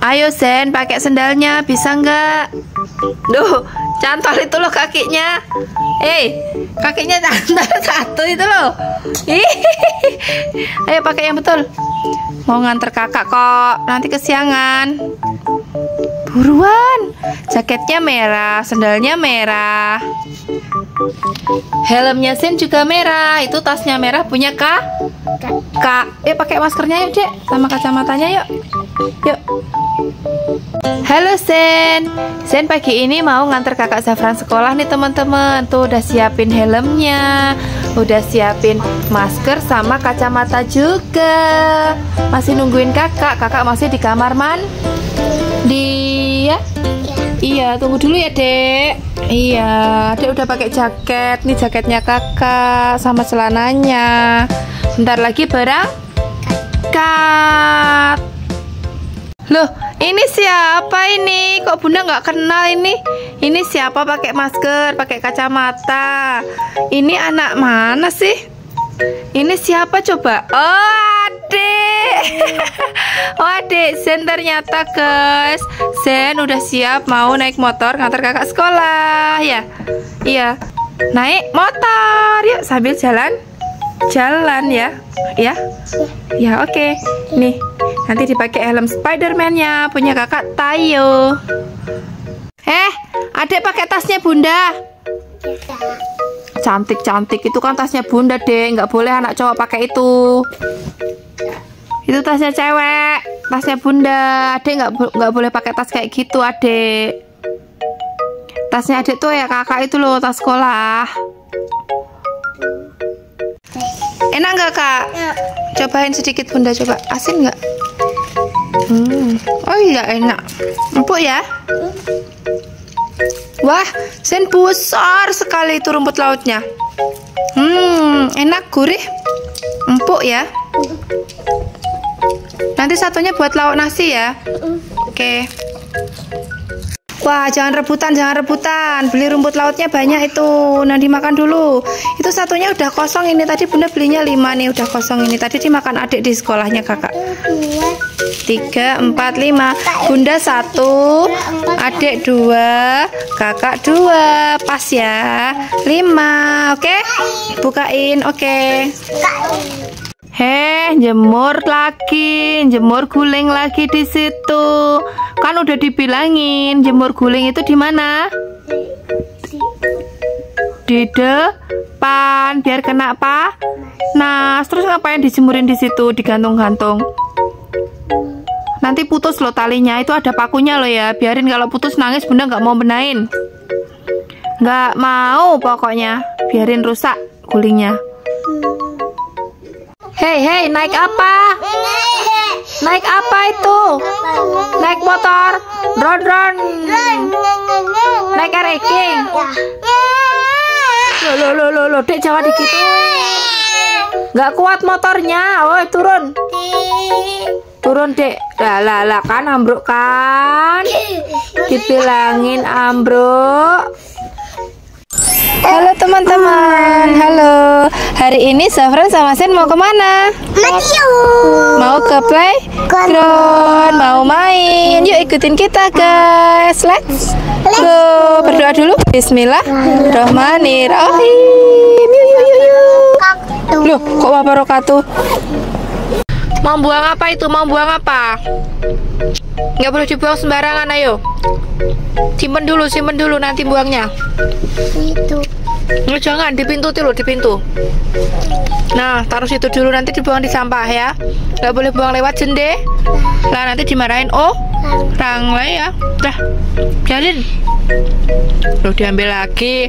Ayo Zen, pakai sendalnya, bisa nggak? Duh, cantol itu loh kakinya. Eh, kakinya cantol satu itu loh. Ih, Ayo pakai yang betul. Mau nganter kakak kok, nanti kesiangan. Buruan, jaketnya merah, sendalnya merah. Helmnya Zen juga merah, itu tasnya merah punya kak. Kak, eh pakai maskernya yuk dek, sama kacamatanya yuk. Yuk. Halo Sen, Sen pagi ini mau nganter kakak Zafran sekolah nih teman-teman. Tuh udah siapin helmnya, udah siapin masker sama kacamata juga. Masih nungguin kakak, kakak masih di kamar mandi ya. Iya, tunggu dulu ya, Dek. Iya, Dek udah pakai jaket. Nih jaketnya kakak sama celananya. Bentar lagi berangkat. Loh, ini siapa ini? Kok Bunda nggak kenal ini? Ini siapa pakai masker, pakai kacamata? Ini anak mana sih? Ini siapa coba? Oh, adik. oh, ternyata, guys. Zen udah siap mau naik motor ngantar kakak sekolah, ya? Iya. Naik motor. Yuk, sambil jalan. Jalan ya. Ya. Ya, oke. Okay. Nih, nanti dipakai helm Spiderman-nya punya kakak Tayo. Eh, adik pakai tasnya Bunda. Cantik-cantik itu kan tasnya Bunda, Dek. Nggak boleh anak cowok pakai itu. Itu tasnya cewek, tasnya Bunda. Adik nggak nggak boleh pakai tas kayak gitu, Adik. Tasnya Adik tuh ya kakak itu loh, tas sekolah. Enak nggak kak? Ya. Cobain sedikit bunda coba. Asin nggak? Hmm. Oh iya enak. Empuk ya? Wah, sen besar sekali itu rumput lautnya. Hmm, enak gurih. Empuk ya. Nanti satunya buat lauk nasi ya. Oke. Wah, jangan rebutan, jangan rebutan. Beli rumput lautnya banyak itu. Nanti makan dulu. Itu satunya udah kosong ini. Tadi Bunda belinya lima nih, udah kosong ini. Tadi dimakan adik di sekolahnya kakak. Tiga, empat, lima. Bunda satu, adik dua, kakak dua. Pas ya. Lima, oke? Okay? Bukain, oke. Okay. Jemur lagi, jemur guling lagi di situ. Kan udah dibilangin, jemur guling itu di mana? Di depan, biar kena apa? Nah, terus ngapain dijemurin di situ, digantung-gantung? Nanti putus loh talinya, itu ada pakunya loh ya. Biarin kalau putus nangis bunda nggak mau benain. Nggak mau pokoknya, biarin rusak gulingnya. Hei, hei, naik apa? Naik apa itu? Naik motor? Ron, ron. Naik ranking. Lo, lo, lo, lo, lo, dek jangan dikitu. Gak kuat motornya. Oh, turun. Turun, dek. Lah, lah, lah, kan ambruk kan? Dibilangin ambruk. Halo teman-teman, halo. Hari ini Safran sama Sen mau ke mana? Mau ke playground, mau main. Yuk ikutin kita guys. Let's go. Berdoa dulu. Bismillahirrahmanirrahim. Yuk yuk yuk yuk. Loh, kok wabarakatuh? Mau buang apa itu? Mau buang apa? Nggak boleh dibuang sembarangan, ayo. Simpen dulu, simpen dulu nanti buangnya. Itu. Nggak, jangan di pintu dulu, di pintu. Nah, taruh situ dulu nanti dibuang di sampah ya. Nggak boleh buang lewat jende. Lah nanti dimarahin oh orang lah ya. Dah, jalin. Loh diambil lagi.